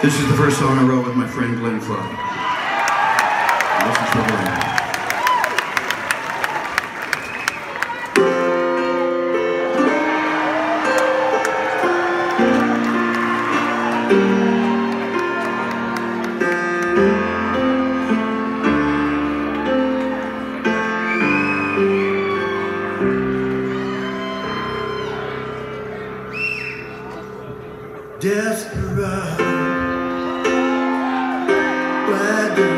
This is the first song I wrote with my friend Glenn Frey. Desperate. lado.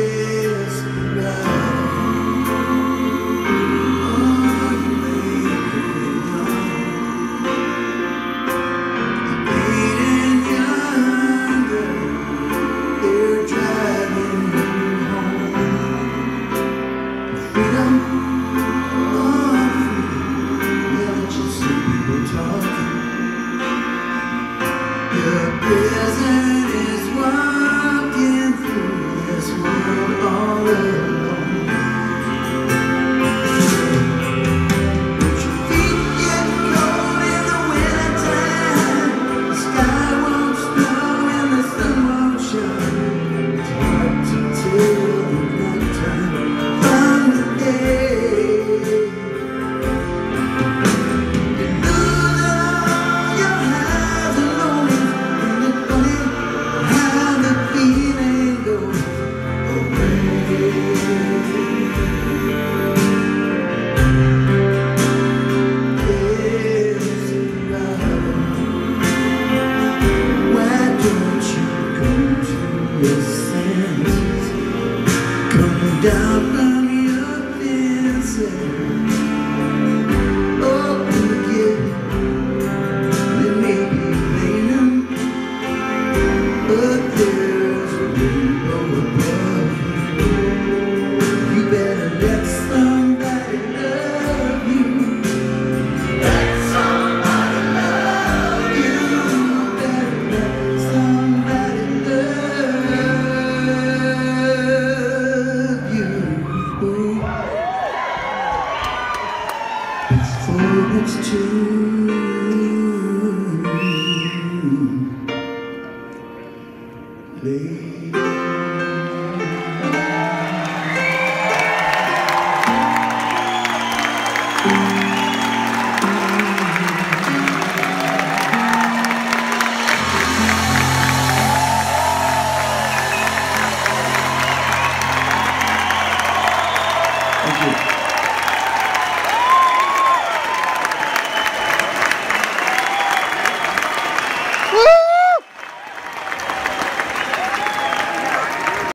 your sins come down. it's too late.